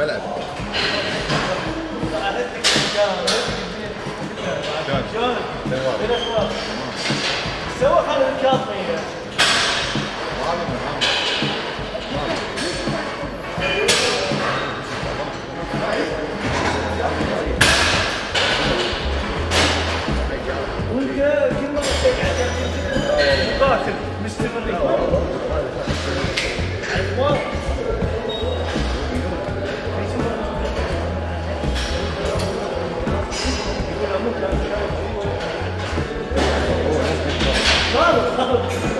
البلد. سوى خلي الكاظمية كل تقعد تقاتل مستمرين ワオワオ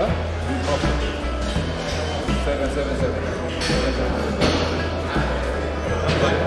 Hein? Huh? Okay. Seven, seven, seven. seven, seven.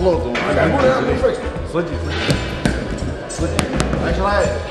float though. I got it. Slicky, slicky. Slicky. Actually, I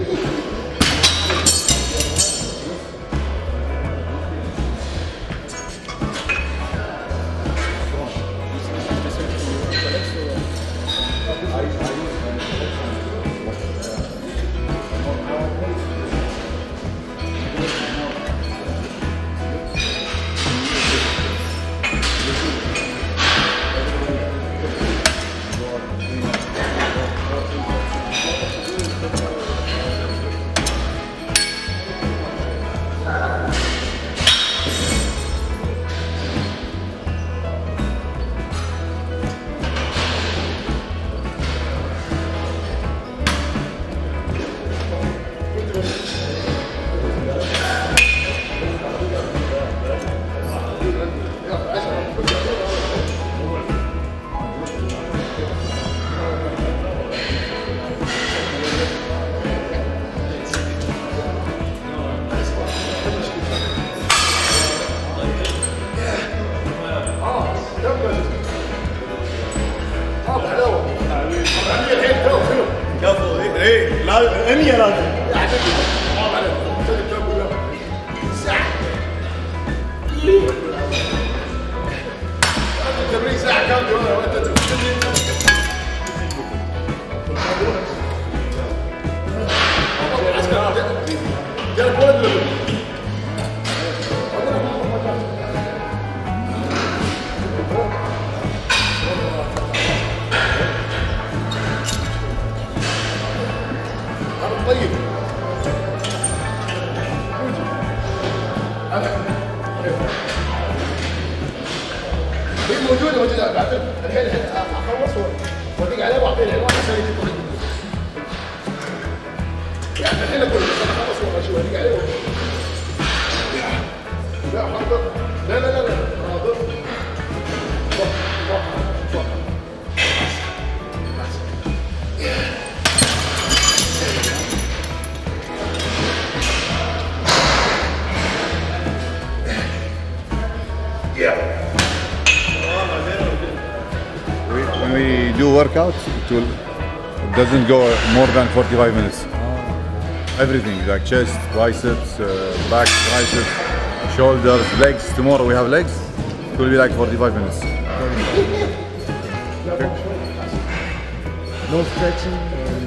امي يا راجل. هي موجوده موجوده بعدين الحين الحين أخلص وادق عليه وأعطيه العنوان عشان يجي الجديد. يعني الحين أقول لك أنا اخلص واشوف ادق عليه لا حاضر لا لا لا لا. Do workouts, it will it doesn't go more than 45 minutes. Everything like chest, biceps, uh, back, triceps, shoulders, legs. Tomorrow we have legs. It will be like 45 minutes. No stretching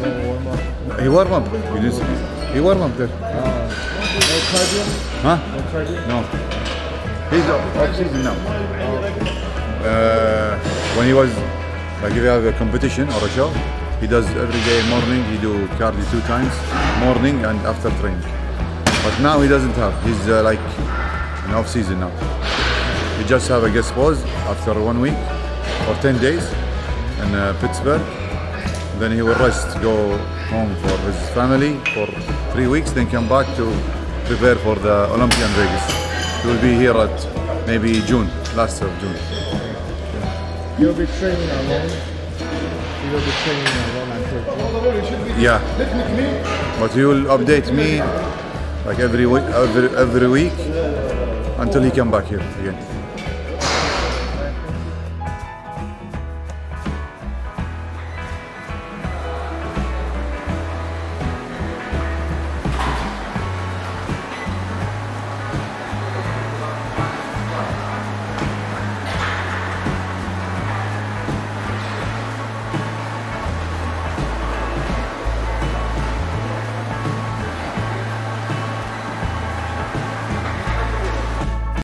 no warm up. He warm up. You didn't see? He warm up there. No cardio. Huh? No cardio. No. He's off off season now. Uh, when he was like if you have a competition or a show, he does every day morning. He do cardio two times, morning and after training. But now he doesn't have. He's uh, like in off season now. We just have a guest pose after one week or 10 days in uh, Pittsburgh. Then he will rest, go home for his family for three weeks, then come back to prepare for the Olympian Vegas. He will be here at maybe June, last of June. You'll be training alone. You will be training alone until Yeah, but you will update me like every week, every, every week until he come back here again.